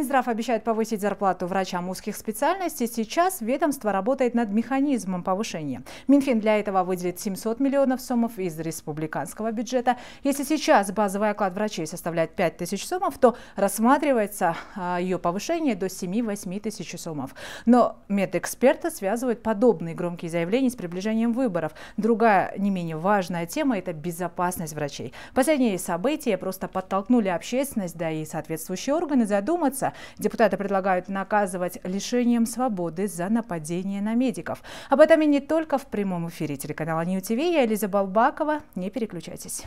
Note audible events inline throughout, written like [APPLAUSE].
Минздрав обещает повысить зарплату врачам узких специальностей. Сейчас ведомство работает над механизмом повышения. Минфин для этого выделит 700 миллионов сомов из республиканского бюджета. Если сейчас базовый оклад врачей составляет 5 тысяч сомов, то рассматривается а, ее повышение до 7-8 тысяч сомов. Но медэксперты связывают подобные громкие заявления с приближением выборов. Другая не менее важная тема – это безопасность врачей. Последние события просто подтолкнули общественность, да и соответствующие органы задуматься, Депутаты предлагают наказывать лишением свободы за нападение на медиков. Об этом и не только в прямом эфире телеканала Нью ТВ. Я Элиза Балбакова. Не переключайтесь.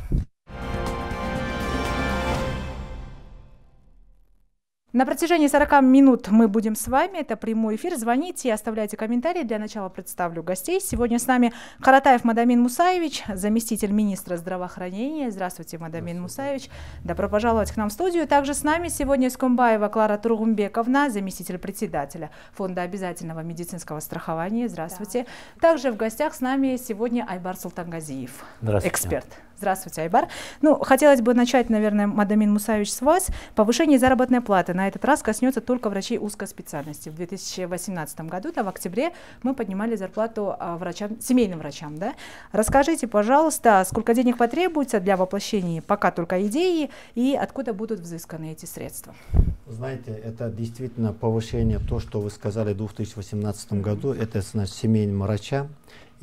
На протяжении 40 минут мы будем с вами. Это прямой эфир. Звоните, оставляйте комментарии. Для начала представлю гостей. Сегодня с нами Харатаев Мадамин Мусаевич, заместитель министра здравоохранения. Здравствуйте, Мадамин Мусаевич. Добро пожаловать к нам в студию. Также с нами сегодня Скумбаева Клара Тургумбековна, заместитель председателя Фонда обязательного медицинского страхования. Здравствуйте. Да. Также в гостях с нами сегодня Айбар Султангазиев, эксперт. Здравствуйте, Айбар. Ну, хотелось бы начать, наверное, Мадамин Мусаевич, с вас. Повышение заработной платы на этот раз коснется только врачей узкой специальности. В 2018 году, да, в октябре, мы поднимали зарплату а, врачам, семейным врачам. Да? Расскажите, пожалуйста, сколько денег потребуется для воплощения пока только идеи и откуда будут взысканы эти средства? Знаете, это действительно повышение, то, что вы сказали в 2018 году, это значит семейным врачам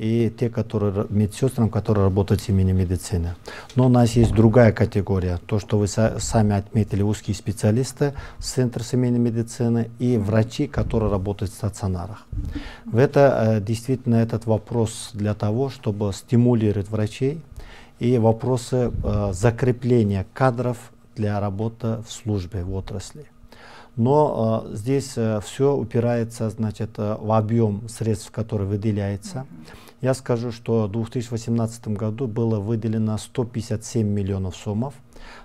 и те, которые медсестрам, которые работают в семейной медицине. Но у нас есть другая категория, то, что вы сами отметили, узкие специалисты Центра семейной медицины и врачи, которые работают в стационарах. В это э, действительно этот вопрос для того, чтобы стимулировать врачей и вопросы э, закрепления кадров для работы в службе, в отрасли. Но э, здесь все упирается значит, в объем средств, который выделяется. Я скажу, что в 2018 году было выделено 157 миллионов сомов,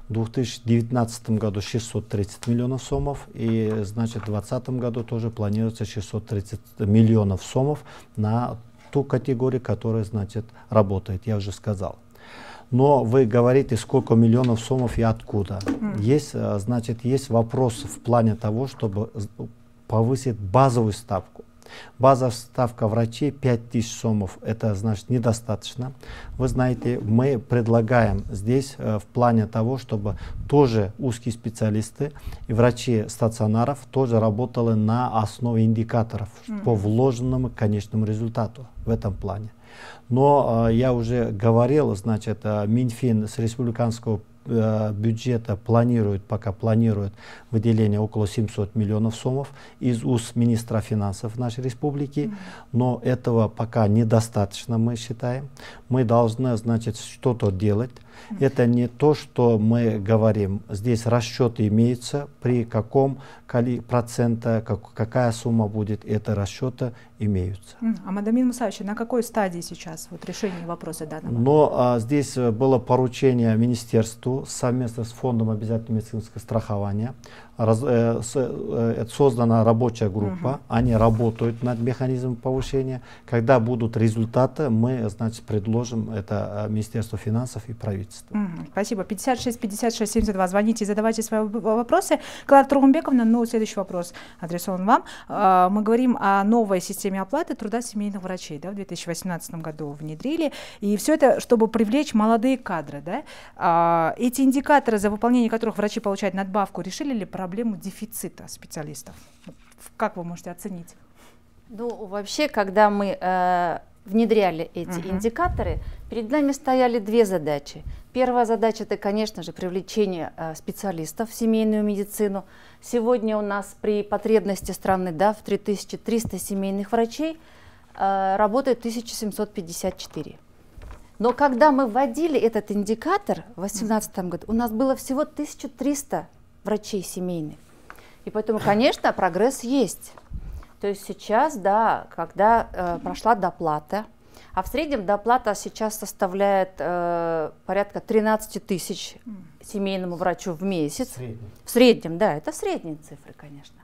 в 2019 году 630 миллионов сомов и значит в 2020 году тоже планируется 630 миллионов сомов на ту категорию, которая значит работает, я уже сказал. Но вы говорите, сколько миллионов сомов и откуда. Mm. Есть, э, значит, есть вопрос в плане того, чтобы повысить базовую ставку. Базовая ставка врачей 5000 сомов, это значит недостаточно. Вы знаете, мы предлагаем здесь э, в плане того, чтобы тоже узкие специалисты и врачи стационаров тоже работали на основе индикаторов mm -hmm. по вложенному конечному результату в этом плане. Но э, я уже говорил, значит, э, Минфин с республиканского бюджета планирует, пока планирует выделение около 700 миллионов сомов из уст министра финансов нашей республики, но этого пока недостаточно, мы считаем. Мы должны, значит, что-то делать. Это не то, что мы говорим. Здесь расчеты имеются, при каком процента, как, какая сумма будет, это расчеты имеются. А Мадамин Мусаевич, на какой стадии сейчас вот решение вопроса данного? Но а, здесь э, было поручение министерству совместно с фондом обязательного медицинского страхования раз, э, с, э, создана рабочая группа, угу. они работают над механизмом повышения. Когда будут результаты, мы, значит, предложим это э, Министерству финансов и правительству. Угу. Спасибо. 56 56 72. Звоните и задавайте свои вопросы. Клара Тургумбековна, ну, следующий вопрос адресован вам. А, мы говорим о новой системе оплаты труда семейных врачей, да, в 2018 году внедрили. И все это, чтобы привлечь молодые кадры, да. А, эти индикаторы, за выполнение которых врачи получают надбавку, решили ли проблему дефицита специалистов. Как вы можете оценить? Ну, вообще, когда мы э, внедряли эти uh-huh. индикаторы, перед нами стояли две задачи. Первая задача это, конечно же, привлечение э, специалистов в семейную медицину. Сегодня у нас при потребности страны да, в 3300 семейных врачей э, работает 1754. Но когда мы вводили этот индикатор в 2018 году, у нас было всего 1300 врачей семейных. И поэтому, конечно, прогресс есть. То есть сейчас, да, когда э, прошла доплата, а в среднем доплата сейчас составляет э, порядка 13 тысяч семейному врачу в месяц. В среднем. в среднем, да, это средние цифры, конечно.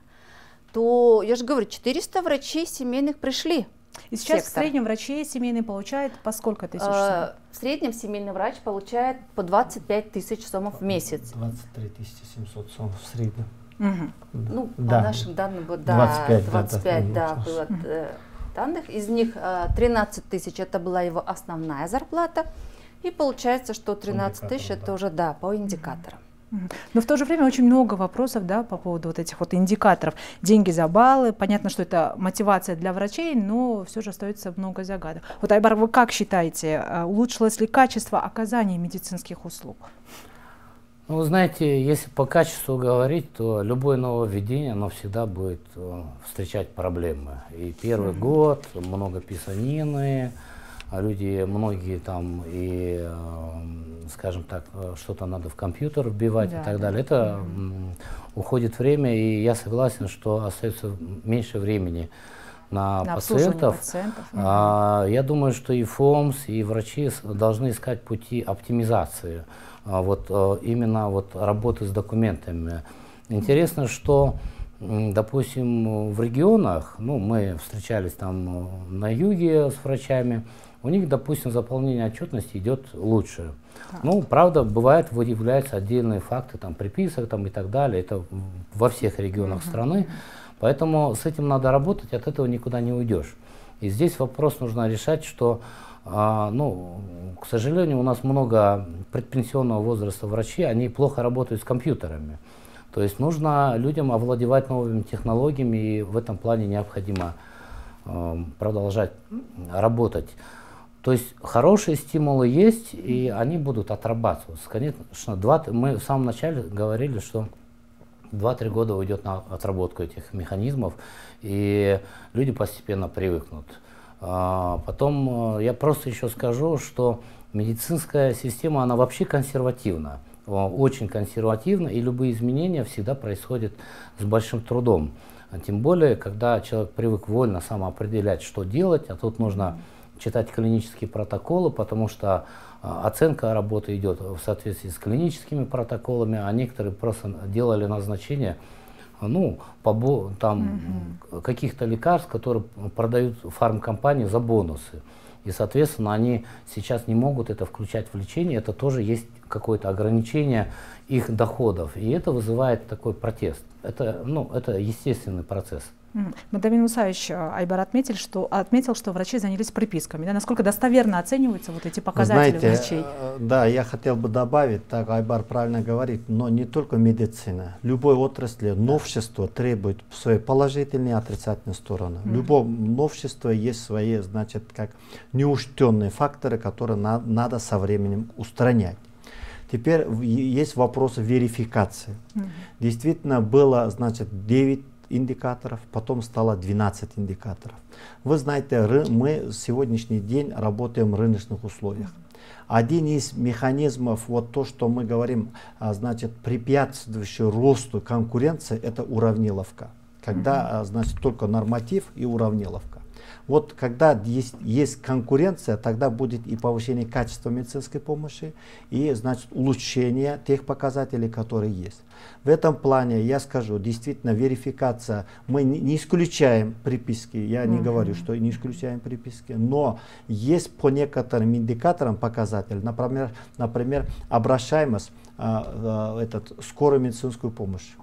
То, я же говорю, 400 врачей семейных пришли. И сейчас сектор. в среднем врачи семейные получают по сколько тысяч сомов? Э, в среднем семейный врач получает по 25 тысяч сомов в месяц. 23 700 сомов в среднем. Угу. Ну, да. по нашим данным, вот, да, 25, 25 да, да, было угу. Данных. Из них 13 тысяч это была его основная зарплата. И получается, что 13 тысяч это да. уже, да, по индикаторам. Но в то же время очень много вопросов да, по поводу вот этих вот индикаторов. Деньги за баллы, понятно, что это мотивация для врачей, но все же остается много загадок. Вот, Айбар, вы как считаете, а, улучшилось ли качество оказания медицинских услуг? Ну, вы знаете, если по качеству говорить, то любое нововведение, оно всегда будет э, встречать проблемы. И первый mm-hmm. год, много писанины, а люди, многие там и, э, скажем так, э, что-то надо в компьютер вбивать да, и так далее. Это mm-hmm. уходит время, и я согласен, что остается меньше времени на, на пациентов. пациентов. А, я думаю, что и ФОМС, и врачи должны искать пути оптимизации а, вот а, именно вот работы с документами. Интересно, что допустим, в регионах, ну, мы встречались там на юге с врачами, у них, допустим, заполнение отчетности идет лучше. Так. Ну, правда, бывает, выявляются отдельные факты, там, приписок там, и так далее. Это во всех регионах угу. страны. Поэтому с этим надо работать, от этого никуда не уйдешь. И здесь вопрос нужно решать, что, а, ну, к сожалению, у нас много предпенсионного возраста врачей, они плохо работают с компьютерами. То есть нужно людям овладевать новыми технологиями, и в этом плане необходимо э, продолжать работать. То есть хорошие стимулы есть, и они будут отрабатываться. Конечно, два, мы в самом начале говорили, что 2-3 года уйдет на отработку этих механизмов, и люди постепенно привыкнут. А потом э, я просто еще скажу, что медицинская система, она вообще консервативна, очень консервативна, и любые изменения всегда происходят с большим трудом. Тем более, когда человек привык вольно самоопределять, что делать, а тут нужно читать клинические протоколы, потому что а, оценка работы идет в соответствии с клиническими протоколами, а некоторые просто делали назначение ну, по, там, угу. каких-то лекарств, которые продают фармкомпании за бонусы. И, соответственно, они сейчас не могут это включать в лечение, это тоже есть какое-то ограничение их доходов. И это вызывает такой протест. Это, ну, это естественный процесс. Мадамин Мусаевич э, Айбар отметил, что, отметил, что врачи занялись приписками. Да, насколько достоверно оцениваются вот эти показатели Знаете, врачей? Э, да, я хотел бы добавить, так Айбар правильно говорит, но не только медицина. Любой отрасли новшество требует своей положительной и отрицательной стороны. Mm. Любое новшество есть свои, значит, как неучтенные факторы, которые на, надо со временем устранять. Теперь есть вопросы верификации. Mm. Действительно было, значит, 9 индикаторов, потом стало 12 индикаторов. Вы знаете, мы сегодняшний день работаем в рыночных условиях. Один из механизмов, вот то, что мы говорим, а, значит, препятствующий росту конкуренции, это уравниловка. Когда, а, значит, только норматив и уравниловка. Вот когда есть, есть конкуренция, тогда будет и повышение качества медицинской помощи, и значит улучшение тех показателей, которые есть. В этом плане я скажу, действительно верификация, мы не, исключаем приписки, я не mm -hmm. говорю, что не исключаем приписки, но есть по некоторым индикаторам показатель, например, например обращаемость а, а, этот, скорую медицинскую помощь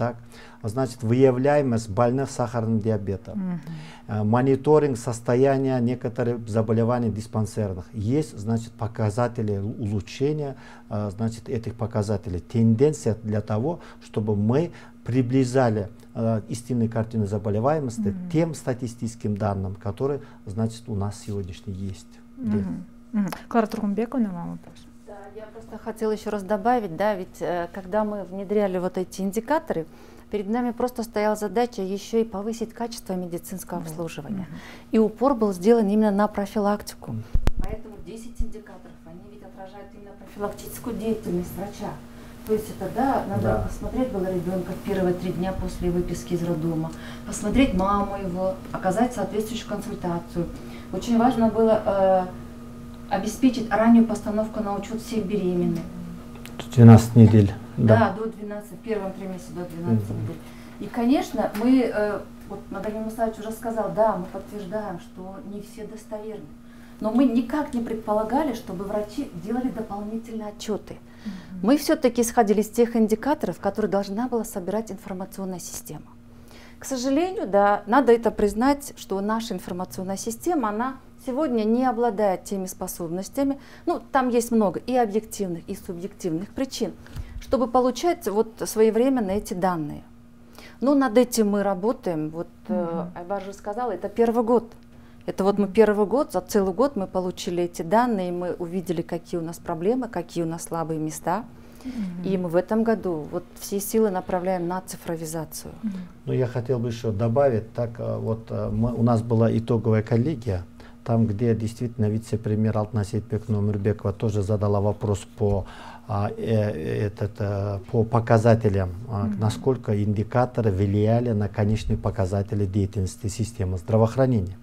так? Значит, выявляемость больных сахарным диабетом, угу. мониторинг состояния некоторых заболеваний диспансерных. Есть, значит, показатели улучшения, э, значит, этих показателей. Тенденция для того, чтобы мы приближали э, истинную картину заболеваемости mm тем статистическим данным, которые, значит, у нас сегодняшний есть. Mm -hmm. Клара Тургумбековна, вам вопрос. Я просто хотела еще раз добавить, да, ведь э, когда мы внедряли вот эти индикаторы, перед нами просто стояла задача еще и повысить качество медицинского обслуживания. И упор был сделан именно на профилактику. Поэтому 10 индикаторов, они ведь отражают именно профилактическую деятельность врача. То есть это, да, надо да. посмотреть было ребенка в первые три дня после выписки из роддома, посмотреть маму его, оказать соответствующую консультацию. Очень важно было э, обеспечить раннюю постановку на учет всех беременных. 12 недель. Да, да до 12, в первом триместре до 12 угу. недель. И, конечно, мы, э, вот Надалин Мусаевич уже сказал, да, мы подтверждаем, что не все достоверны. но мы никак не предполагали, чтобы врачи делали дополнительные отчеты. Мы все-таки исходили из тех индикаторов, которые должна была собирать информационная система. К сожалению, да, надо это признать, что наша информационная система, она сегодня не обладает теми способностями, ну, там есть много и объективных, и субъективных причин, чтобы получать вот своевременно эти данные. Но над этим мы работаем. Вот mm-hmm. Айбар же сказала, это первый год. Это вот мы первый год, за целый год мы получили эти данные, мы увидели, какие у нас проблемы, какие у нас слабые места. Mm-hmm. И мы в этом году вот все силы направляем на цифровизацию. Mm-hmm. Ну, я хотел бы еще добавить, так э, вот э, мы, у нас была итоговая коллегия, там, где действительно вице-премьер Алтнасит Пекномирбекова тоже задала вопрос по а, э, этот, э, по показателям, mm-hmm. насколько индикаторы влияли на конечные показатели деятельности системы здравоохранения.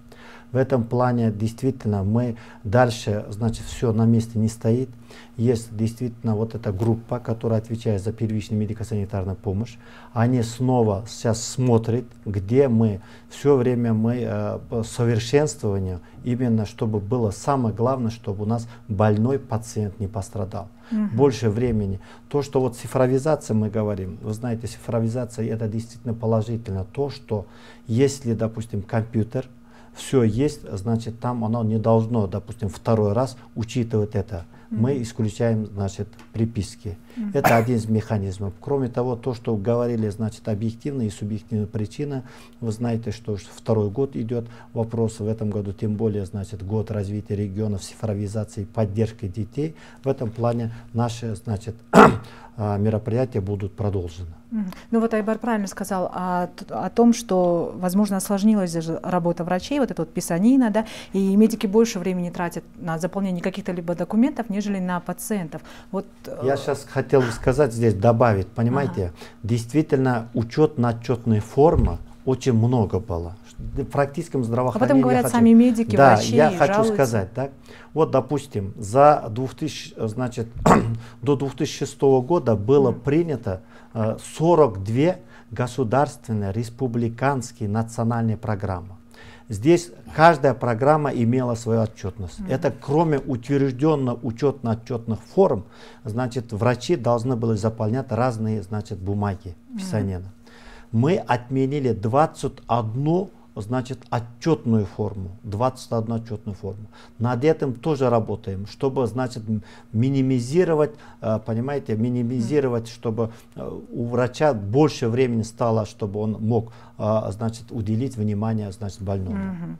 В этом плане действительно мы дальше, значит, все на месте не стоит. Есть действительно вот эта группа, которая отвечает за первичную медико-санитарную помощь. Они снова сейчас смотрят, где мы все время мы э, совершенствование, именно чтобы было самое главное, чтобы у нас больной пациент не пострадал. Угу. Больше времени. То, что вот цифровизация мы говорим, вы знаете, цифровизация это действительно положительно. То, что если, допустим, компьютер, все есть, значит, там оно не должно, допустим, второй раз учитывать это. Мы исключаем, значит, приписки. Это один из механизмов. Кроме того, то, что говорили, значит, объективные и субъективные причины, вы знаете, что второй год идет вопрос в этом году, тем более, значит, год развития регионов, цифровизации, поддержки детей. В этом плане наши, значит, [CLEARS THROAT] а, мероприятия будут продолжены. Ну вот Айбар правильно сказал о, о том, что, возможно, осложнилась даже работа врачей, вот это вот писанина, да, и медики больше времени тратят на заполнение каких-то либо документов, нежели на пациентов. Вот, э, Я сейчас хотел бы сказать здесь, добавить, понимаете, ага. действительно учетно-отчетная форма очень много было. В практическом здравоохранении... А потом говорят хочу, сами медики, да, врачи, я хочу жалуются. сказать, так, вот, допустим, за 2000, значит, [CLEARS THROAT] до 2006 года было mm. принято 42 э, государственные, республиканские, национальные программы. Здесь каждая программа имела свою отчетность. Mm-hmm. Это кроме утвержденных учетно-отчетных форм, значит, врачи должны были заполнять разные, значит, бумаги, писанина. Mm-hmm. Мы отменили 21 значит, отчетную форму, 21 отчетную форму. Над этим тоже работаем, чтобы, значит, минимизировать, э, понимаете, минимизировать, чтобы э, у врача больше времени стало, чтобы он мог а, значит, уделить внимание значит, больному.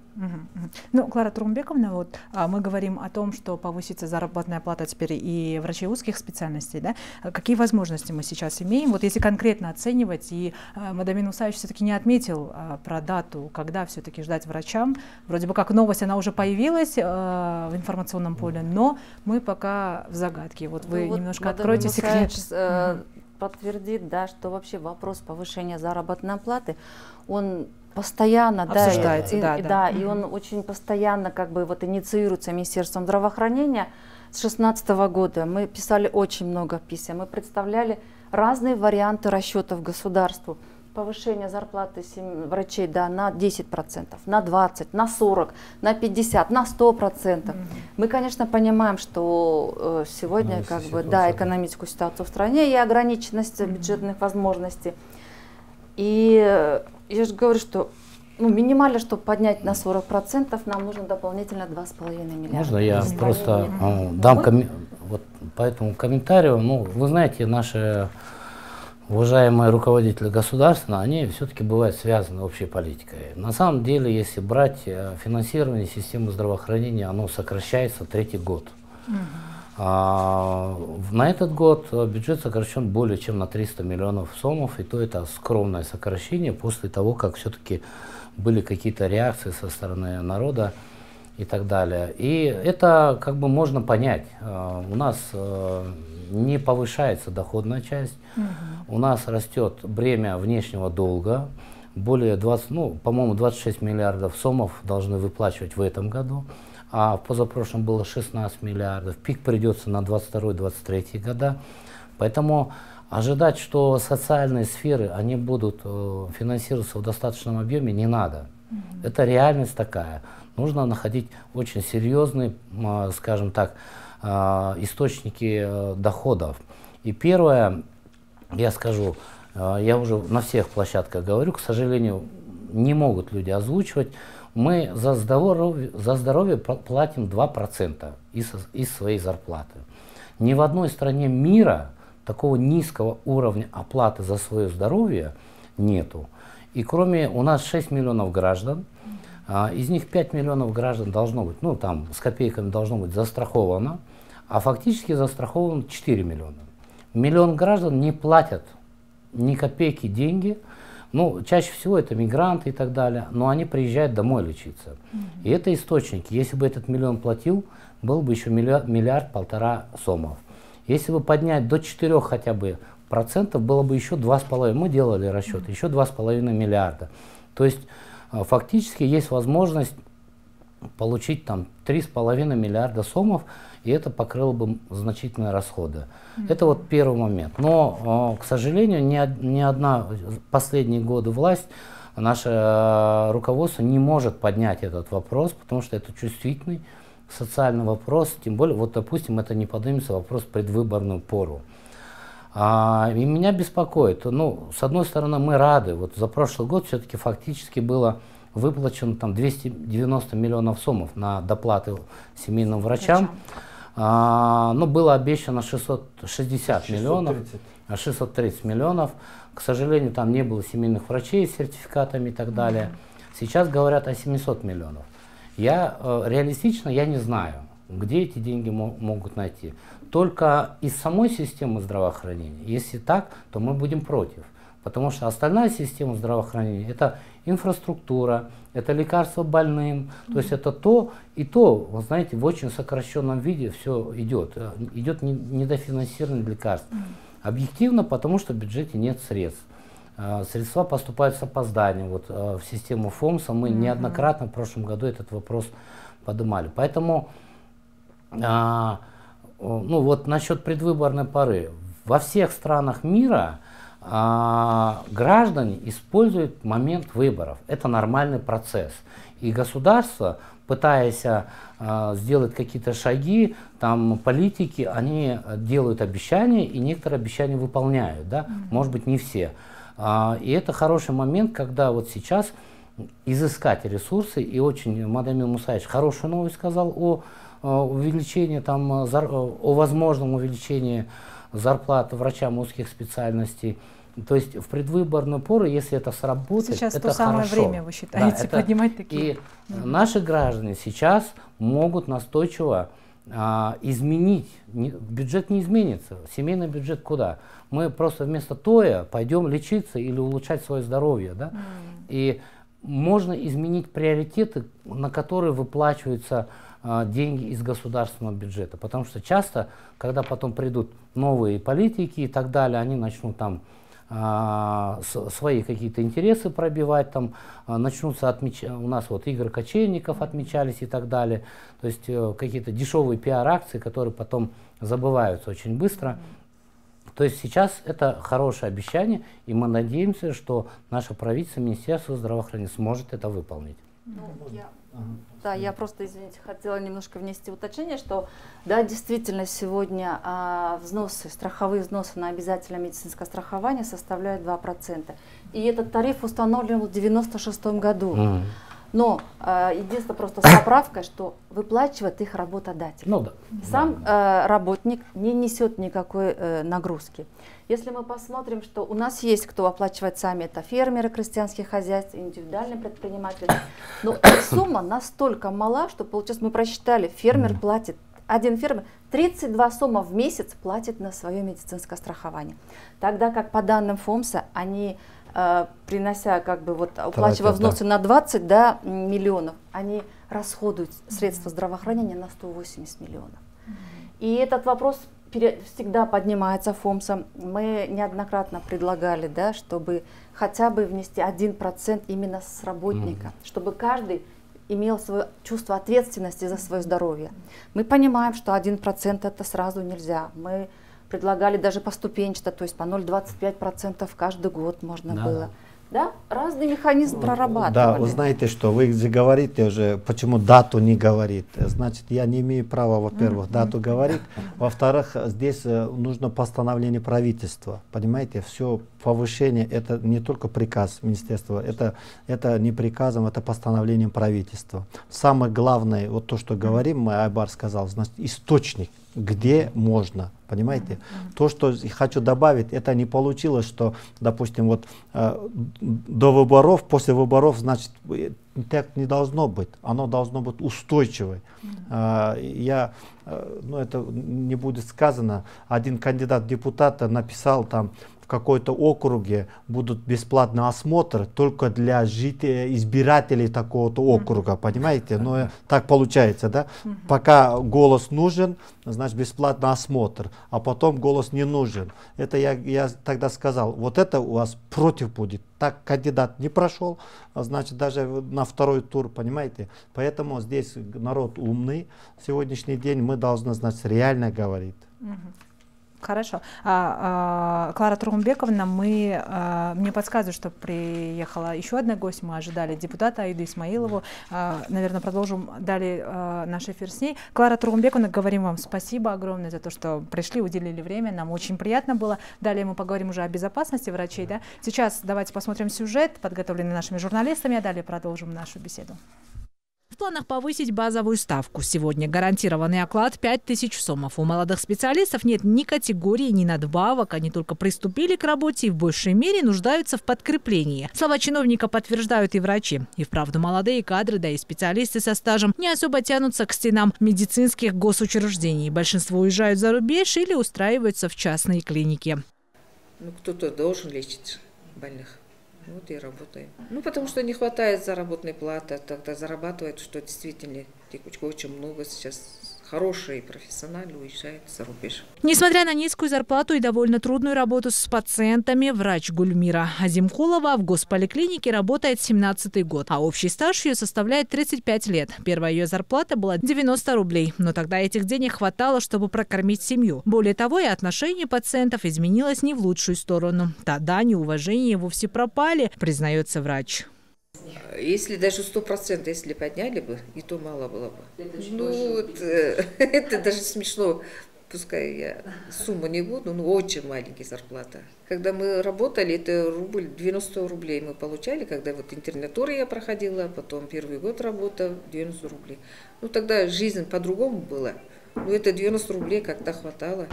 Ну, Клара Трумбековна, вот а, мы говорим о том, что повысится заработная плата теперь и врачей узких специальностей, да? Какие возможности мы сейчас имеем? Вот если конкретно оценивать, и а, Мадамин Усаевич все-таки не отметил а, про дату, когда все-таки ждать врачам. Вроде бы как новость, она уже появилась а, в информационном поле, но мы пока в загадке. Вот вы ну, немножко вот откройте секрет. Э, подтвердит, да, что вообще вопрос повышения заработной платы, он постоянно, Обсуждается, да, и, да, да, и он очень постоянно как бы вот инициируется Министерством здравоохранения. С 2016 года мы писали очень много писем, мы представляли разные варианты расчетов государству повышение зарплаты врачей да, на 10%, на 20%, на 40%, на 50%, на 100%. Mm-hmm. Мы, конечно, понимаем, что э, сегодня ну, как бы, да, экономическую ситуацию в стране и ограниченность mm-hmm. бюджетных возможностей. И э, я же говорю, что ну, минимально, чтобы поднять на 40%, нам нужно дополнительно 2,5 миллиарда. Можно я просто э, дам коми- вот по этому комментарию? Ну, вы знаете, наши уважаемые руководители государства, они все-таки бывают связаны общей политикой. На самом деле, если брать э, финансирование системы здравоохранения, оно сокращается третий год. Угу. А, на этот год бюджет сокращен более чем на 300 миллионов сомов, и то это скромное сокращение после того, как все-таки были какие-то реакции со стороны народа и так далее. И это как бы можно понять. А, у нас э, не повышается доходная часть, угу. У нас растет бремя внешнего долга, более 20, ну, по-моему, 26 миллиардов сомов должны выплачивать в этом году, а в позапрошлом было 16 миллиардов. Пик придется на 22-23 года. Поэтому ожидать, что социальные сферы, они будут э, финансироваться в достаточном объеме, не надо. Mm-hmm. Это реальность такая. Нужно находить очень серьезные, скажем так, а, источники э, доходов. И первое, я скажу, э, я уже на всех площадках говорю, к сожалению, не могут люди озвучивать. Мы за здоровье, за здоровье платим 2% из, из своей зарплаты. Ни в одной стране мира такого низкого уровня оплаты за свое здоровье нету. И кроме, у нас 6 миллионов граждан, а, из них 5 миллионов граждан должно быть, ну там с копейками должно быть застраховано, а фактически застраховано 4 миллиона. Миллион граждан не платят ни копейки деньги, ну, чаще всего это мигранты и так далее, но они приезжают домой лечиться. Mm-hmm. И это источники. Если бы этот миллион платил, был бы еще миллиард, миллиард полтора сомов. Если бы поднять до 4 хотя бы процентов, было бы еще 2,5, мы делали расчет, еще 2,5 миллиарда. То есть а, фактически есть возможность получить там 3,5 миллиарда сомов, и это покрыло бы значительные расходы. Mm-hmm. Это вот первый момент. Но, а, к сожалению, ни, ни одна последние годы власть, наше а, руководство не может поднять этот вопрос, потому что это чувствительный социальный вопрос, тем более, вот, допустим, это не поднимется вопрос в предвыборную пору. А, и меня беспокоит, ну, с одной стороны, мы рады, вот за прошлый год все-таки фактически было выплачено там 290 миллионов сомов на доплаты семейным врачам. врачам. А, ну, было обещано 660 630. миллионов, 630 миллионов. К сожалению, там не было семейных врачей с сертификатами и так далее. Сейчас говорят о 700 миллионов. Я э, реалистично я не знаю, где эти деньги могут найти только из самой системы здравоохранения. Если так, то мы будем против. Потому что остальная система здравоохранения – это инфраструктура, это лекарства больным, то есть это то и то, вы знаете, в очень сокращенном виде все идет. Идет недофинансирование лекарств. Объективно, потому что в бюджете нет средств. А, средства поступают с опозданием. Вот а, в систему ФОМСа мы неоднократно в прошлом году этот вопрос поднимали. Поэтому а, ну вот насчет предвыборной поры. Во всех странах мира а, граждане используют момент выборов. Это нормальный процесс. И государство, пытаясь а, сделать какие-то шаги, там политики, они делают обещания, и некоторые обещания выполняют. Да? Может быть, не все. А, и это хороший момент, когда вот сейчас изыскать ресурсы, и очень Мадамин Мусаевич хорошую новость сказал о Э, увеличение, там, э, э, о возможном увеличении зарплат врачам узких специальностей. То есть в предвыборную пору, если это сработает, сейчас это то самое хорошо. время, вы считаете, да, это, поднимать такие. И mm-hmm. наши граждане сейчас могут настойчиво а, изменить, не, бюджет не изменится, семейный бюджет куда? Мы просто вместо тоя пойдем лечиться или улучшать свое здоровье, да? Mm. И можно изменить приоритеты, на которые выплачиваются а, деньги из государственного бюджета. Потому что часто, когда потом придут новые политики и так далее, они начнут там а, свои какие-то интересы пробивать, там а, начнутся отмеч... у нас вот игры кочевников отмечались и так далее, то есть э, какие-то дешевые пиар-акции, которые потом забываются очень быстро. То есть сейчас это хорошее обещание, и мы надеемся, что наше правительство, Министерство здравоохранения сможет это выполнить. Ну, я да, я просто, извините, хотела немножко внести уточнение, что да, действительно сегодня а, взносы, страховые взносы на обязательное медицинское страхование составляют 2%. И этот тариф установлен в 1996 году. Mm. Но э, единственное просто с поправкой, что выплачивает их работодатель. Ну, да. Сам э, работник не несет никакой э, нагрузки. Если мы посмотрим, что у нас есть кто оплачивает сами, это фермеры крестьянских хозяйств, индивидуальные предприниматели, но [COUGHS] сумма настолько мала, что получается мы просчитали, фермер платит, один фермер 32 сумма в месяц платит на свое медицинское страхование. Тогда как по данным ФОМСа, они принося как бы вот уплачивая взносы да. на 20 да, миллионов, они расходуют средства здравоохранения на 180 миллионов. И этот вопрос всегда поднимается ФОМСом. Мы неоднократно предлагали, да, чтобы хотя бы внести 1% именно с работника, mm-hmm. чтобы каждый имел свое чувство ответственности за свое здоровье. Мы понимаем, что 1% это сразу нельзя. Мы предлагали даже поступенчато, то есть по 0,25% каждый год можно да. было. Да, разный механизм прорабатывали. Да, вы знаете что, вы говорите уже, почему дату не говорит. Значит, я не имею права, во-первых, дату говорить. Во-вторых, здесь э, нужно постановление правительства. Понимаете, все повышение, это не только приказ министерства, это, это не приказом, это постановлением правительства. Самое главное, вот то, что говорим, мы, Айбар сказал, значит, источник где можно. Понимаете? Mm-hmm. То, что хочу добавить, это не получилось, что, допустим, вот э, до выборов, после выборов, значит, э, так не должно быть. Оно должно быть устойчивой. Mm-hmm. Э, я, э, ну это не будет сказано, один кандидат депутата написал там какой-то округе будут бесплатный осмотр только для жителей, избирателей такого-то округа, понимаете? Но так получается, да? Пока голос нужен, значит бесплатный осмотр, а потом голос не нужен. Это я, я тогда сказал, вот это у вас против будет. Так кандидат не прошел, а значит даже на второй тур, понимаете? Поэтому здесь народ умный. Сегодняшний день мы должны, значит, реально говорить. Хорошо. А, а, Клара Тургумбековна, мы, а, мне подсказывают, что приехала еще одна гость. Мы ожидали депутата Аиду Исмаилову. А, наверное, продолжим далее а, наш эфир с ней. Клара Тургумбековна, говорим вам спасибо огромное за то, что пришли, уделили время. Нам очень приятно было. Далее мы поговорим уже о безопасности врачей. Да? Сейчас давайте посмотрим сюжет, подготовленный нашими журналистами, а далее продолжим нашу беседу планах повысить базовую ставку. Сегодня гарантированный оклад 5000 сомов. У молодых специалистов нет ни категории, ни надбавок. Они только приступили к работе и в большей мере нуждаются в подкреплении. Слова чиновника подтверждают и врачи. И вправду молодые кадры, да и специалисты со стажем не особо тянутся к стенам медицинских госучреждений. Большинство уезжают за рубеж или устраиваются в частные клиники. Ну, кто-то должен лечить больных. Вот и работаем. Ну, потому что не хватает заработной платы, тогда зарабатывает, что действительно текучка очень много сейчас хорошие профессионалы уезжают за рубеж. Несмотря на низкую зарплату и довольно трудную работу с пациентами, врач Гульмира Азимкулова в госполиклинике работает 17 год, а общий стаж ее составляет 35 лет. Первая ее зарплата была 90 рублей, но тогда этих денег хватало, чтобы прокормить семью. Более того, и отношение пациентов изменилось не в лучшую сторону. Тогда неуважение вовсе пропали, признается врач. Если даже сто процентов, если подняли бы, и то мало было бы. Это ну, вот, э, [LAUGHS] это даже смешно. Пускай я сумму не буду, но очень маленькая зарплата. Когда мы работали, это рубль, 90 рублей мы получали, когда вот интернатуру я проходила, потом первый год работа, 90 рублей. Ну тогда жизнь по-другому была. Ну это 90 рублей как-то хватало.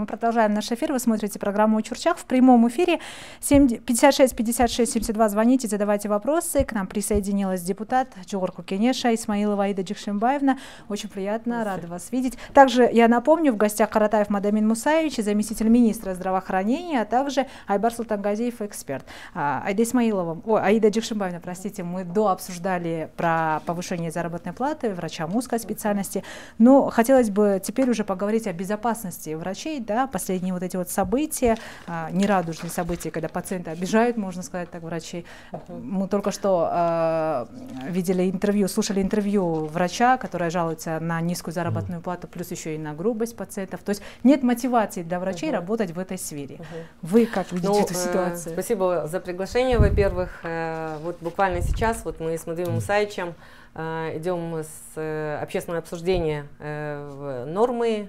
Мы продолжаем наш эфир. Вы смотрите программу «Учурчак» в прямом эфире. 56 56 72. Звоните, задавайте вопросы. К нам присоединилась депутат Джорку Кенеша Исмаилова Аида Джикшимбаевна. Очень приятно, рада вас видеть. Также я напомню, в гостях Каратаев Мадамин Мусаевич, заместитель министра здравоохранения, а также Айбар Султангазиев, эксперт. А, Аида Исмаилова, о, Аида Джикшимбаевна, простите, мы до обсуждали про повышение заработной платы врачам узкой специальности, но хотелось бы теперь уже поговорить о безопасности врачей, да, последние вот эти вот события, а, нерадужные события, когда пациенты обижают, можно сказать так, врачей. Мы только что а, видели интервью, слушали интервью врача, которая жалуется на низкую заработную плату, плюс еще и на грубость пациентов. То есть нет мотивации для врачей работать в этой сфере. Вы как видите ну, эту э, ситуацию? Спасибо за приглашение, во-первых. Э, вот буквально сейчас вот мы с Мадвимом Мусаичем э, идем с общественного обсуждения нормы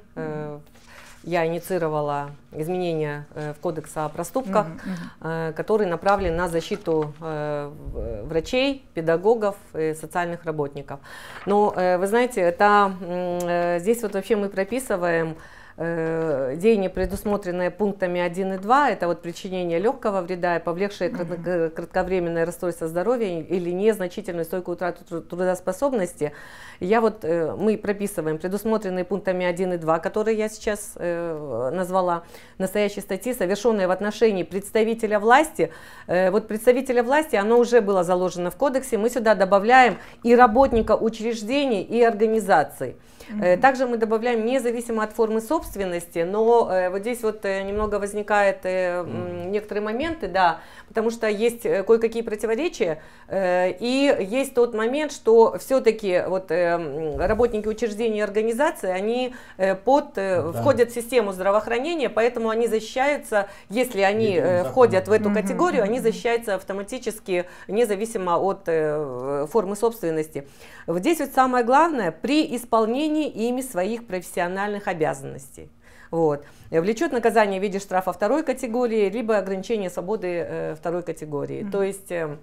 я инициировала изменения э, в кодекс о проступках, mm-hmm. который направлен на защиту э, врачей, педагогов и социальных работников. Но вы знаете, это здесь вот вообще мы прописываем э, деяние, предусмотренное пунктами 1 и 2, это вот причинение легкого вреда, повлекшее mm-hmm. кратковременное расстройство здоровья или незначительную стойкую утрату трудоспособности. Я вот, э, мы прописываем предусмотренные пунктами 1 и 2, которые я сейчас э, назвала, настоящей статьи, совершенные в отношении представителя власти. Э, вот представителя власти, оно уже было заложено в кодексе, мы сюда добавляем и работника учреждений, и организаций. Mm-hmm. Также мы добавляем независимо от формы собственности, но вот здесь вот немного возникает некоторые моменты, да, потому что есть кое-какие противоречия, и есть тот момент, что все-таки вот работники учреждений и организаций, они под, да. входят в систему здравоохранения, поэтому они защищаются, если они входят в эту категорию, они защищаются автоматически, независимо от формы собственности. Здесь вот самое главное, при исполнении ими своих профессиональных обязанностей. Вот. Влечет наказание в виде штрафа второй категории, либо ограничение свободы э, второй категории. Mm-hmm. То есть э,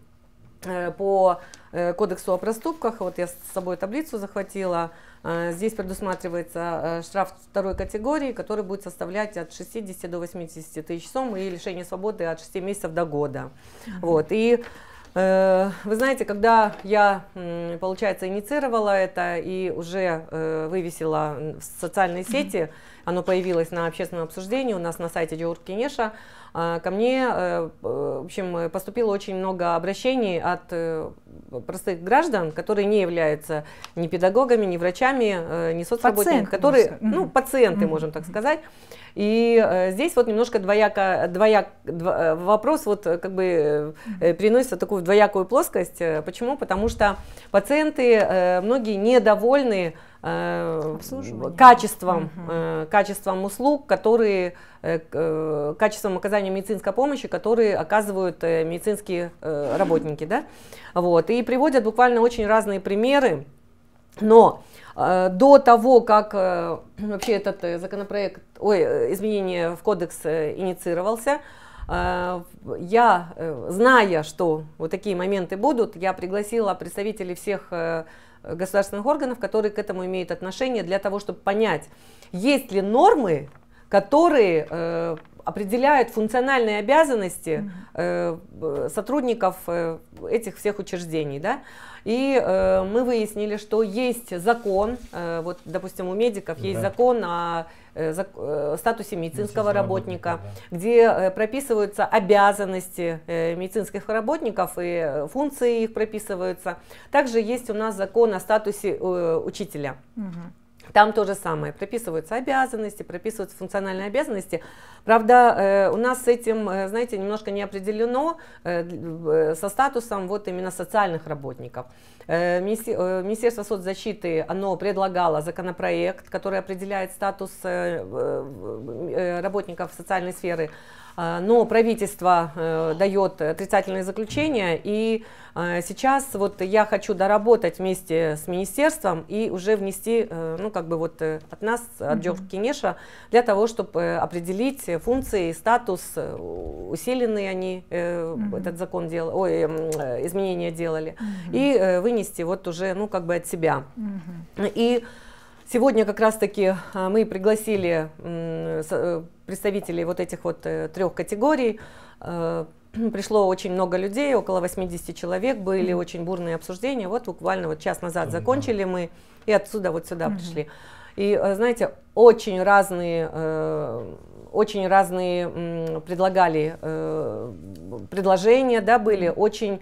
э, по э, кодексу о проступках, вот я с собой таблицу захватила, э, здесь предусматривается э, штраф второй категории, который будет составлять от 60 до 80 тысяч сом и лишение свободы от 6 месяцев до года. Mm-hmm. Вот. И Э, вы знаете, когда я, получается, инициировала это и уже э, вывесила в социальные сети, оно появилось на общественном обсуждении у нас на сайте Джоур Кинеша, а, ко мне, э, в общем, поступило очень много обращений от простых граждан, которые не являются ни педагогами, ни врачами, ни соцработниками, Пациенты, которые, ну, пациенты, можем так сказать, и э, здесь вот немножко двояко, двояк, дво, э, вопрос вот э, как бы переносится в такую двоякую плоскость. Почему? Потому что пациенты, многие недовольны качеством, э, качеством услуг, которые, качеством оказания медицинской помощи, которые оказывают медицинские работники. Да? Вот. И приводят буквально очень разные примеры. Но Э, до того, как э, [CLEARS THROAT] вообще этот э, законопроект, ой, изменение в кодекс инициировался, я, зная, что вот такие моменты будут, я пригласила представителей всех государственных органов, которые к этому имеют отношение, для того, чтобы понять, есть ли нормы, которые определяют функциональные обязанности сотрудников этих всех учреждений. Да? И э, мы выяснили, что есть закон, э, вот, допустим, у медиков есть да. закон о э, э, статусе медицинского работника, работника да. где э, прописываются обязанности э, медицинских работников и э, функции их прописываются. Также есть у нас закон о статусе э, учителя. Угу. Там то же самое, прописываются обязанности, прописываются функциональные обязанности. Правда, э, у нас с этим, э, знаете, немножко не определено э, со статусом вот именно социальных работников. Министерство соцзащиты, оно предлагало законопроект, который определяет статус работников социальной сферы но правительство э, дает отрицательное заключение, и а, сейчас вот я хочу доработать вместе с министерством и уже внести, э, ну как бы вот э, от нас, от Джордж Кинеша, для того, чтобы определить функции, статус, усиленные они этот закон делали, ой, изменения делали, и вынести вот уже, ну как бы от себя. И Сегодня как раз-таки а, мы пригласили э, представителей вот этих вот э, трех категорий. Э, [CLEARS THROAT] пришло очень много людей, около 80 человек, были очень бурные обсуждения. Вот буквально вот час назад закончили мы и отсюда вот сюда пришли. И знаете, очень разные, очень разные предлагали предложения, да, были очень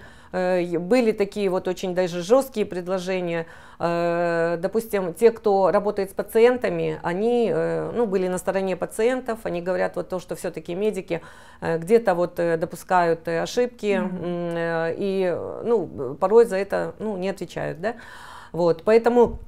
были такие вот очень даже жесткие предложения. Э, допустим, те, кто работает с пациентами, они э, ну, были на стороне пациентов, они говорят вот то, что все-таки медики где-то вот допускают ошибки mm-hmm. и ну, порой за это ну, не отвечают. Да? Вот, поэтому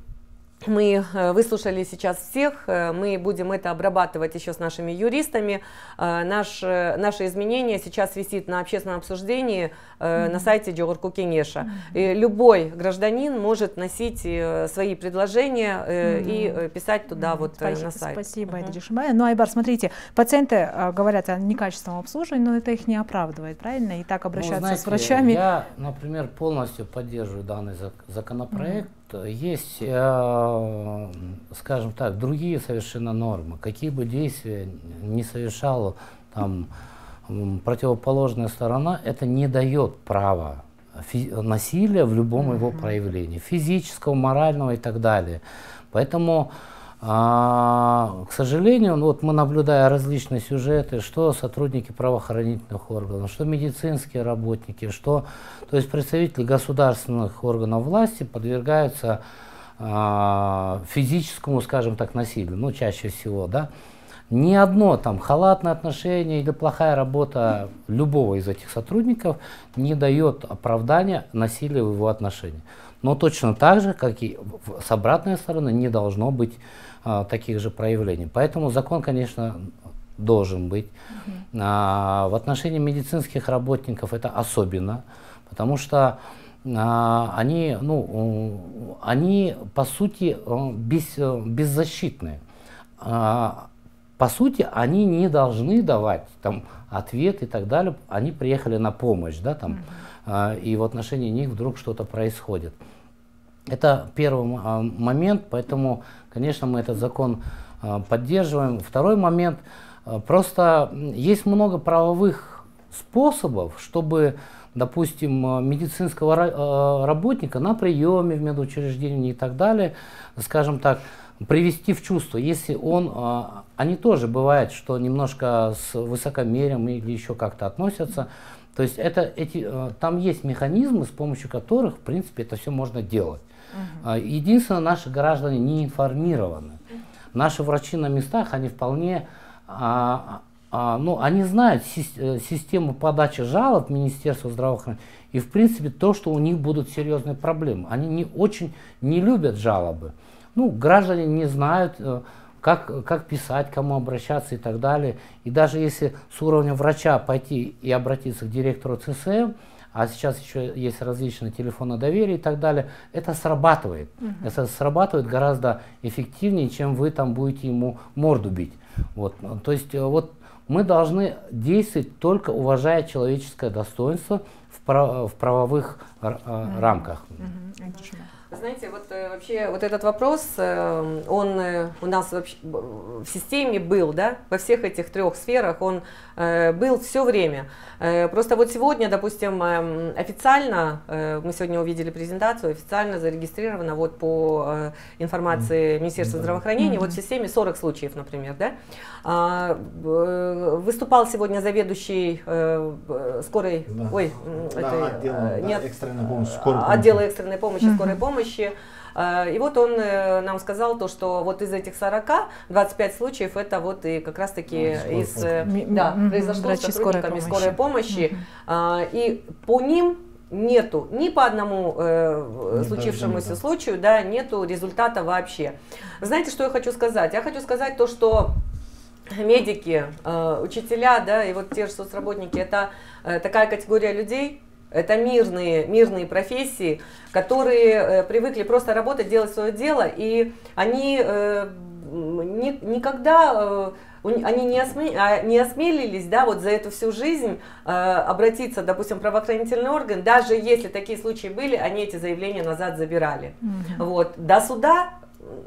мы э, выслушали сейчас всех, э, мы будем это обрабатывать еще с нашими юристами. Э, наш, наши изменения сейчас висит на общественном обсуждении. На сайте Джорку Кенеша. Любой гражданин может носить свои предложения mm-hmm. и писать туда вот спасибо, на сайт. Спасибо. Эдди Ну, Айбар, смотрите, пациенты говорят о некачественном обслуживании, но это их не оправдывает, правильно? И так ну, обращаться ну, знаете, с врачами. Я, например, полностью поддерживаю данный законопроект. Есть, э, скажем так, другие совершенно нормы. Какие бы действия не совершала там противоположная сторона, это не дает права насилия в любом его проявлении, физического, морального и так далее. Поэтому а, к сожалению, ну, вот мы наблюдая различные сюжеты, что сотрудники правоохранительных органов, что медицинские работники, что то есть представители государственных органов власти подвергаются э, физическому, скажем так, насилию, ну, чаще всего, да, ни одно там халатное отношение или плохая работа любого из этих сотрудников не дает оправдания насилию в его отношении. Но точно так же, как и с обратной стороны, не должно быть а, таких же проявлений. Поэтому закон, конечно, должен быть. Угу. А, в отношении медицинских работников это особенно, потому что а, они, ну, они по сути без, беззащитны. А, по сути, они не должны давать там ответ и так далее. Они приехали на помощь, да, там, а, и в отношении них вдруг что-то происходит. Это первый а, момент, поэтому, конечно, мы этот закон а, поддерживаем. Второй момент, просто есть много правовых способов, чтобы, допустим, медицинского работника на приеме в медучреждении и так далее, скажем так, привести в чувство, если он, они тоже бывает, что немножко с высокомерием или еще как-то относятся, то есть это, эти, там есть механизмы, с помощью которых, в принципе, это все можно делать. Угу. Единственное, наши граждане не информированы. Наши врачи на местах, они вполне, а, а, ну, они знают си- систему подачи жалоб Министерства здравоохранения и, в принципе, то, что у них будут серьезные проблемы. Они не очень не любят жалобы. Ну, граждане не знают, э, как, как писать, кому обращаться и так далее. И даже если с уровня врача пойти и обратиться к директору ЦСМ, а сейчас еще есть различные телефоны доверия и так далее, это срабатывает. Угу. Это срабатывает гораздо эффективнее, чем вы там будете ему морду бить. Вот. То есть э, вот мы должны действовать только уважая человеческое достоинство в, прав в правовых угу. рамках. Угу. Знаете, вот э, вообще вот этот вопрос, э, он э, у нас вообще в системе был, да, во всех этих трех сферах он был все время. Просто вот сегодня, допустим, официально, мы сегодня увидели презентацию, официально зарегистрировано вот по информации Министерства здравоохранения, вот в системе 40 случаев, например, да. А, выступал сегодня заведующий скорой, да. ой, да, это, отдел, нет, да, экстренной помощи, скорой отдела экстренной помощи, скорой помощи помощи. Э, и вот он э, нам сказал то, что вот из этих 40, 25 случаев это вот и как раз таки ну, из, э, да, произошло с сотрудниками скорой помощи. Mm-hmm. И по ним нету ни по одному э, случившемуся случаю, да, нету результата вообще. Знаете, что я хочу сказать? Я хочу сказать то, что медики, э, учителя, да, и вот те же соцработники, это э, такая категория людей, это мирные, мирные профессии, которые э, привыкли просто работать, делать свое дело, и они э, ни, никогда э, они не, осме, а, не осмелились, да, вот за эту всю жизнь э, обратиться, допустим, в правоохранительный орган, даже если такие случаи были, они эти заявления назад забирали. Угу. Вот. До суда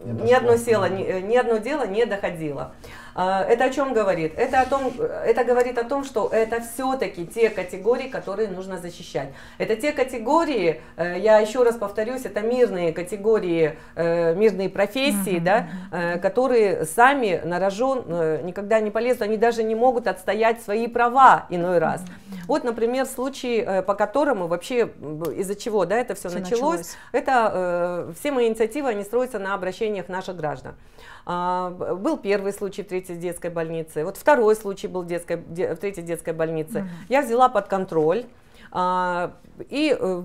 ни одно, село, ни, ни одно дело не доходило. А, это о чем говорит? Это, о том, это говорит о том, что это все-таки те категории, которые нужно защищать. Это те категории, э, я еще раз повторюсь, это мирные категории, э, мирные профессии, mm-hmm. да, э, которые сами на рожон никогда не полезут, они даже не могут отстоять свои права иной раз. Mm-hmm. Вот, например, случай, по которому вообще из-за чего да, это все, все началось, началось, это все мои инициативы, они строятся на обращениях наших граждан. А, был первый случай в третьей детской больнице, вот второй случай был в, детской, в третьей детской больнице. Я взяла под контроль. А, и э,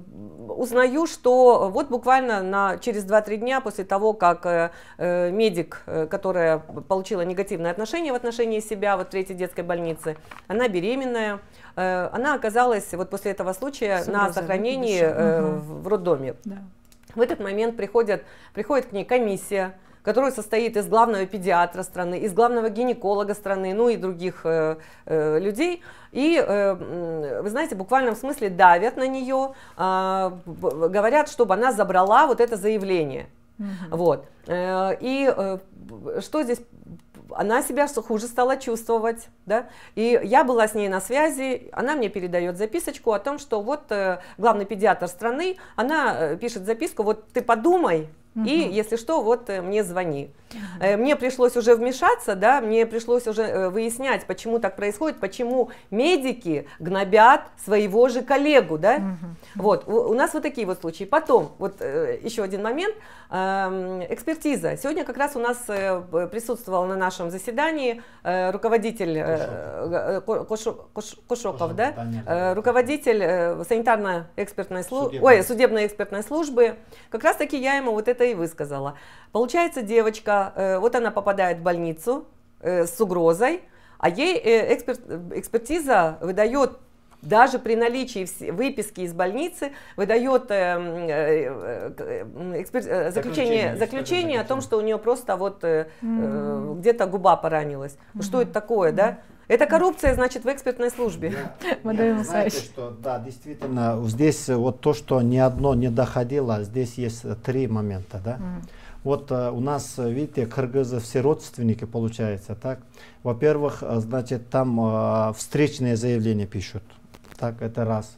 узнаю, что вот буквально на, через 2-3 дня после того, как э, э, медик, которая получила негативное отношение в отношении себя вот в третьей детской больнице, она беременная, она оказалась вот после этого случая С на сохранении угу. в роддоме. Да. В этот момент приходят, приходит к ней комиссия, который состоит из главного педиатра страны, из главного гинеколога страны, ну и других э, э, людей. И, э, вы знаете, в буквальном смысле давят на нее, э, говорят, чтобы она забрала вот это заявление. Угу. Вот. Э, и э, что здесь она себя хуже стала чувствовать, да, и я была с ней на связи, она мне передает записочку о том, что вот э, главный педиатр страны, она пишет записку, вот ты подумай, и если что, вот э, мне звони. Э, мне пришлось уже вмешаться, да, мне пришлось уже э, выяснять, почему так происходит, почему медики гнобят своего же коллегу, да. Вот, у, у нас вот такие вот случаи. Потом, вот еще один момент, эм, экспертиза. Сегодня как раз у нас присутствовал на нашем заседании руководитель Кошоков, Кошоков да, руководитель санитарно-экспертной службы, ой, судебной экспертной службы. Как раз таки я ему вот это и высказала. Получается, девочка, э, вот она попадает в больницу э, с угрозой, а ей э, эксперт, экспертиза выдает даже при наличии выписки из больницы выдает экспер... заключение, заключение о том, что у нее просто вот mm-hmm. где-то губа поранилась. Mm-hmm. Что это такое, да? Это коррупция, значит, в экспертной службе. [LAUGHS] Да. Знаете, что, да, действительно, здесь вот то, что ни одно не доходило, здесь есть три момента, да. Mm. Вот uh, у нас, видите, кыргызы все родственники, получается, так. Во-первых, значит, там uh, встречные заявления пишут, так, это раз.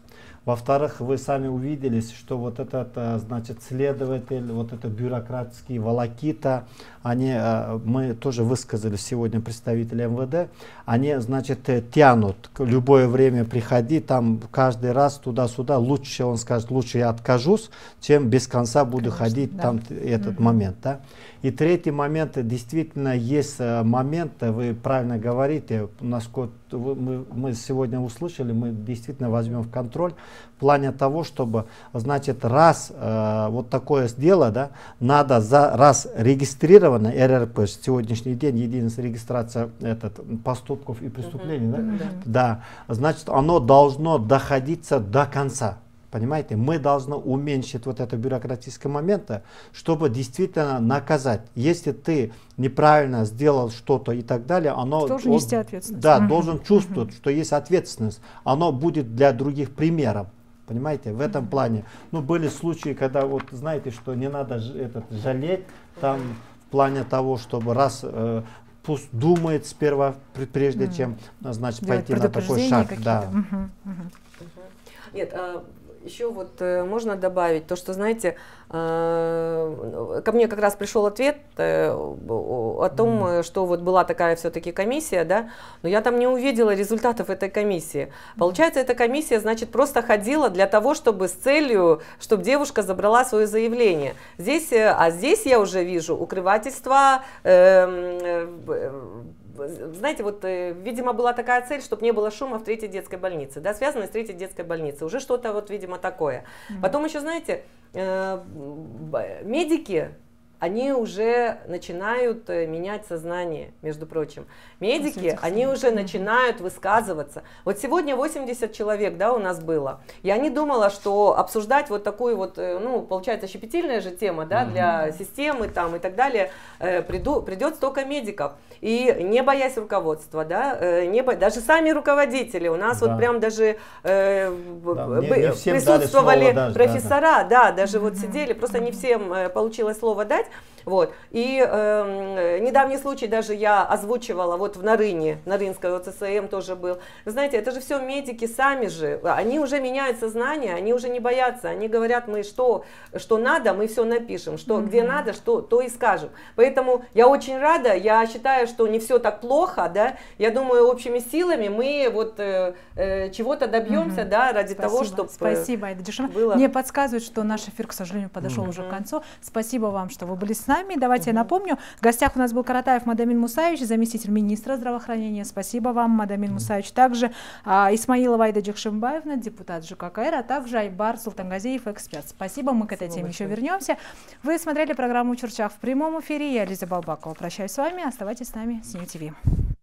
Во-вторых, вы сами увидели, что вот этот, э, значит, следователь, вот это бюрократские волокита, они, э, мы тоже высказали сегодня представители МВД, они, значит, э, тянут, любое время приходи, там каждый раз туда-сюда, лучше, он скажет, лучше я откажусь, чем без конца буду Конечно, ходить да. там этот mm-hmm. момент, да. И третий момент, действительно есть момент, вы правильно говорите, насколько мы, мы сегодня услышали, мы действительно возьмем в контроль в плане того, чтобы, значит, раз э, вот такое дело, да, надо за раз регистрировано РРП, сегодняшний день единая регистрация этот, поступков и преступлений, uh -huh. да, uh -huh. да, значит, оно должно доходиться до конца. Понимаете, мы должны уменьшить вот это бюрократическое моменты, чтобы действительно наказать. Если ты неправильно сделал что-то и так далее, оно... Должен нести ответственность. Да, угу. должен чувствовать, угу. что есть ответственность. Оно будет для других примером. Понимаете, в этом плане. Ну, были случаи, когда вот знаете, что не надо этот, жалеть, там в плане того, чтобы раз э, пусть думает сперва, прежде чем, значит, Делать пойти на такой шаг. Да. Угу, угу. Нет, а еще вот э, можно добавить то, что, знаете, э, ко мне как раз пришел ответ э, о том, mm. что вот была такая все-таки комиссия, да, но я там не увидела результатов этой комиссии. Получается, эта комиссия, значит, просто ходила для того, чтобы с целью, чтобы девушка забрала свое заявление. Здесь, а здесь я уже вижу укрывательство, эм, знаете, вот, э, видимо, была такая цель, чтобы не было шума в третьей детской больнице, да, связанной с третьей детской больницей. Уже что-то вот, видимо, такое. Mm-hmm. Потом еще, знаете, э, медики они уже начинают э, менять сознание, между прочим. Медики, они уже начинают высказываться. Вот сегодня 80 человек, да, у нас было. Я не думала, что обсуждать вот такую вот, э, ну, получается, щепетильная же тема, да, для системы там и так далее, э, приду, придет столько медиков. И не боясь руководства, да, не бо... даже сами руководители, у нас да. вот прям даже э, да, не, не присутствовали даже, профессора, да, да. да даже вот сидели, просто не всем получилось слово дать, guys. Вот. И э, недавний случай даже я озвучивала вот в Нарыне, Нарынская ОЦСМ тоже был. Вы знаете, это же все медики сами же, они уже меняют сознание, они уже не боятся, они говорят, мы что, что надо, мы все напишем, что mm-hmm. где надо, что, то и скажем. Поэтому я очень рада, я считаю, что не все так плохо, да, я думаю, общими силами мы вот э, э, чего-то добьемся, mm-hmm. да, ради Спасибо. того, чтобы Спасибо, Айда Было. Мне подсказывают, что наш эфир, к сожалению, подошел mm-hmm. уже к концу. Спасибо вам, что вы были с нами. Давайте угу. я напомню. В гостях у нас был Каратаев Мадамин Мусаевич, заместитель министра здравоохранения. Спасибо вам, Мадамин Мусаевич. Также а, Исмаилова Айда Джекшимбаевна, депутат ЖККР, а также Айбар Султангазеев, эксперт. Спасибо, мы к этой теме еще вернемся. Вы смотрели программу «Чурчах» в прямом эфире. Я Лиза Балбакова. Прощаюсь с вами. Оставайтесь с нами. Синю ТВ.